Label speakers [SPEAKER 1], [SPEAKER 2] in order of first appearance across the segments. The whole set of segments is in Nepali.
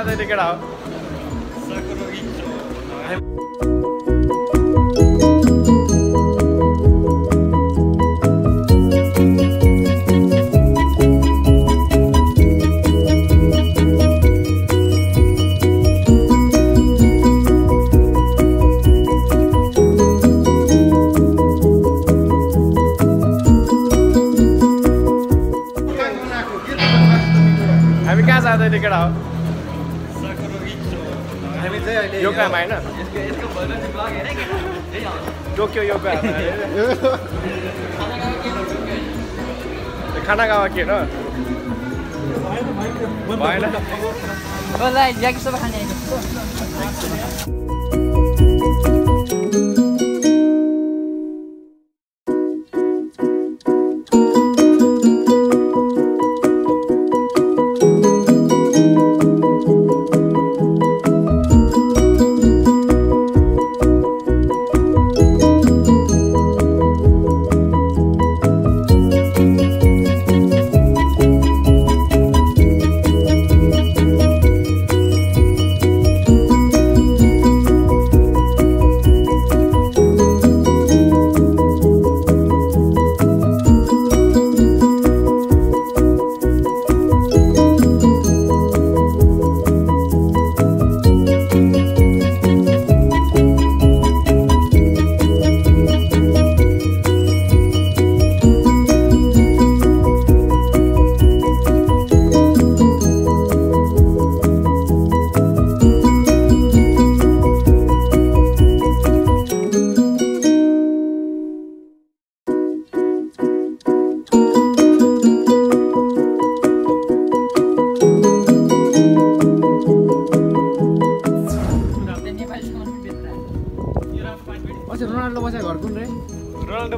[SPEAKER 1] another ticket out. আমি কাজ আদায় out.
[SPEAKER 2] हामी चाहिँ अहिले
[SPEAKER 1] यो काम होइन टोकियो यो काम खाना गावा के र भएन
[SPEAKER 3] Wallahi, jaki sobie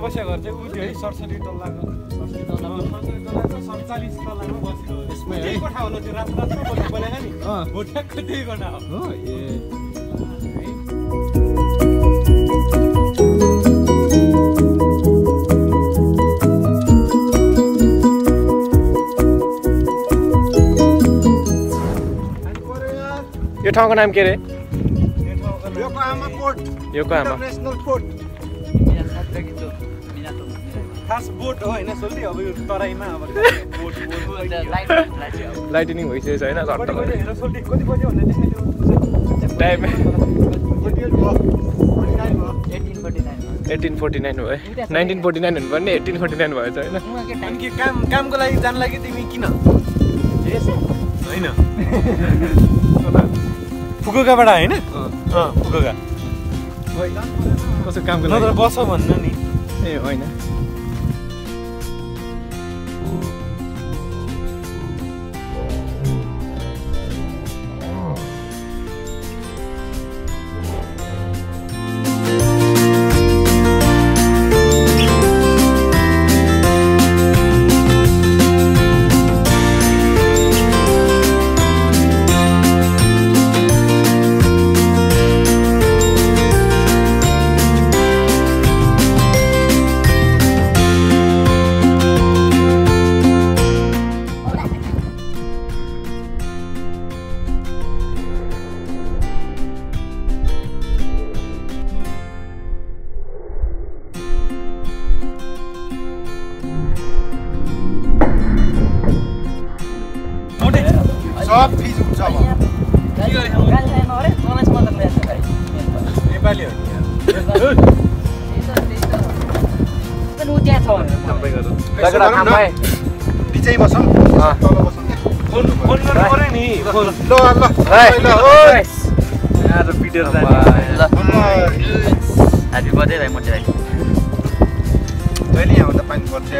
[SPEAKER 2] बसेको घर
[SPEAKER 1] चाहिँ है सडसठी तल्लाको। सडसठी तल्लाको सडचालिस तल्लामा बसेको
[SPEAKER 2] यसमै है?
[SPEAKER 1] त्यही कोठा हुनु त्यो रातो रातो कोठा बनाएको नि
[SPEAKER 2] अँ।
[SPEAKER 1] हो ठ्याक्कै त्यही कोठा हो
[SPEAKER 2] हो ए।
[SPEAKER 1] यो ठाउँको नाम के रे?
[SPEAKER 2] योकोहामा पोर्ट
[SPEAKER 1] यो आमा
[SPEAKER 2] इन्टरनेसनल पोर्ट
[SPEAKER 1] खास बोट हो होइन सोल्टी अब यो तराईमा अब बोट लाइटिनिङ भइसकेको छ होइन एटिन फोर्टी नाइन भयो। नाइन्टिन फोर्टी नाइन हुनुपर्ने एटिन फोर्टी नाइन भएछ होइन।
[SPEAKER 2] के काम कामको लागि जान लागि तिमी किन?
[SPEAKER 1] होइन। फुकुकाबाट होइन? अँ। फुकुका।
[SPEAKER 2] कसो कामको
[SPEAKER 1] नत्र
[SPEAKER 2] लागि?
[SPEAKER 1] बस भन्नु नि।
[SPEAKER 2] ए होइन सब फिज अब
[SPEAKER 1] नेपाली हो।
[SPEAKER 2] बिचै बसौँ तल बसौँ
[SPEAKER 1] नि
[SPEAKER 2] ल ल
[SPEAKER 1] पिटेर
[SPEAKER 3] भाइ मोटी भाइ
[SPEAKER 2] जहिले यहाँ आउँदा पानी पर्छ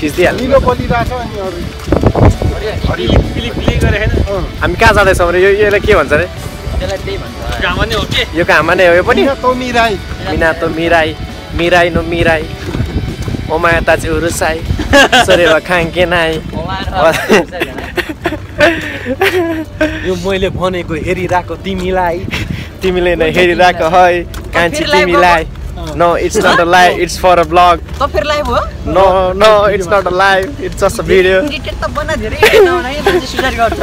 [SPEAKER 4] खिचिदिइहाल्नु
[SPEAKER 2] अनि अरू।
[SPEAKER 4] हामी कहाँ जाँदैछौँ अरे? यो यसलाई के भन्छ अरे?
[SPEAKER 3] त्यसलाई त्यही भन्छ।
[SPEAKER 4] यो कहाँमा नै हो यो पनि?
[SPEAKER 2] तोमी राई
[SPEAKER 4] मिनातो मिराई। मिराई नो मिराई। ओमाया ताची उरुसाई। सोरेवा खाङ्के नाई। यो मैले भनेको हेरिरहेको तिमीलाई। तिमीले नै हेरिरहेको है। कान्छी तिमीलाई। No it's not a live it's for a blog
[SPEAKER 3] त फेरि लाइभ हो
[SPEAKER 4] no no it's not a live it's just a video
[SPEAKER 3] cricket त बना धेरै नहुने मान्छे सुधार गर्छ